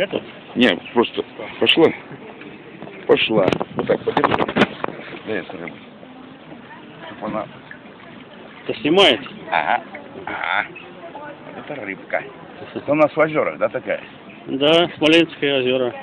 Это? Не, просто пошла. Пошла. Вот так подержи. Да это рыба. Чтоб она... Это снимает? Ага. Ага. Вот это рыбка. Это у нас в озерах, да, такая? Да, Смоленское озера.